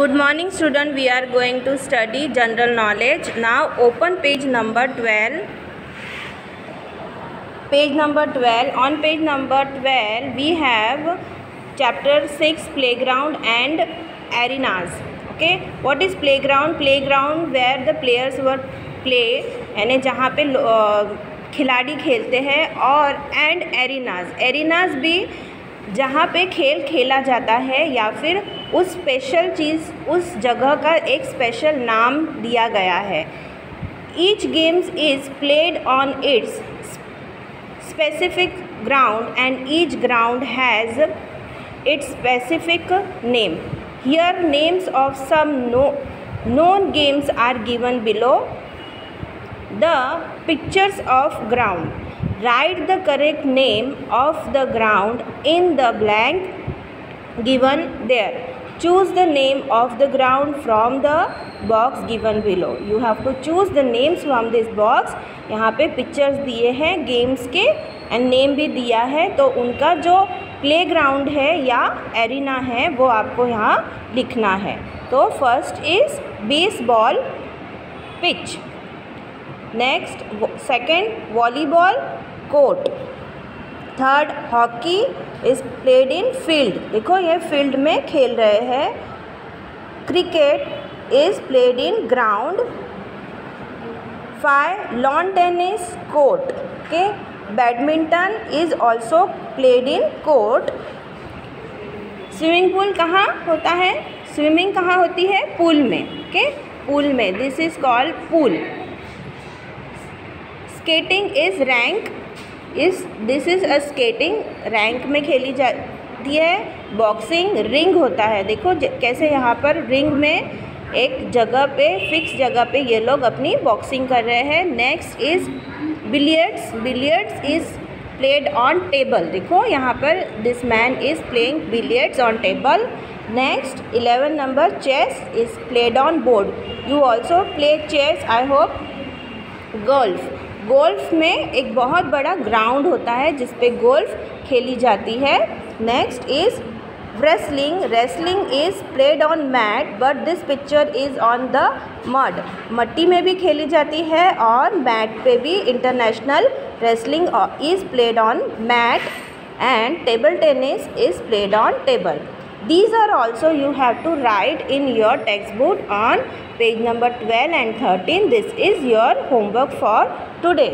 Good morning student we are going to study general knowledge now open page number twelve page number twelve on page number twelve we have chapter six play ground and arenas okay what is play ground play ground where the players were play यानी जहाँ पे खिलाड़ी खेलते हैं और and arenas arenas भी जहाँ पे खेल खेला जाता है या फिर उस स्पेशल चीज़, उस जगह का एक स्पेशल नाम दिया गया है। Each games is played on its specific ground and each ground has its specific name here names of some known games are given below the pictures of ground write the correct name of the ground in the blank given there. Choose the name of the ground from the box given below you have to choose the names from this box यहाँ पे pictures दिए हैं games के and name भी दिया है तो उनका जो प्ले ग्राउंड है या एरिना है वो आपको यहाँ लिखना है तो first is baseball pitch next second volleyball court third hockey is played in field देखो, ये फ़ील्ड में खेल रहे हैं। Cricket is played in ground five lawn tennis court के badminton is also played in court swimming pool कहाँ होता है? स्विमिंग कहाँ होती है? पूल में. के पूल में. This is called pool skating is rink is this is a skating rink में खेली जाती है। बॉक्सिंग रिंग होता है। देखो कैसे यहाँ पर रिंग में एक जगह पे फिक्स जगह पे ये लोग अपनी बॉक्सिंग कर रहे हैं। Next is billiards billiards is played on table देखो यहाँ पर this man is playing billiards on table next eleven number chess is played on board you also play chess I hope golf golf में एक बहुत बड़ा ground होता है जिस पे गोल्फ खेली जाती है। Next is wrestling wrestling is played on mat but this picture is on the mud मट्टी में भी खेली जाती है और मैट पे भी international wrestling is played on mat and table tennis is played on table these are also you have to write in your textbook on page number 12 and 13 this is your homework for today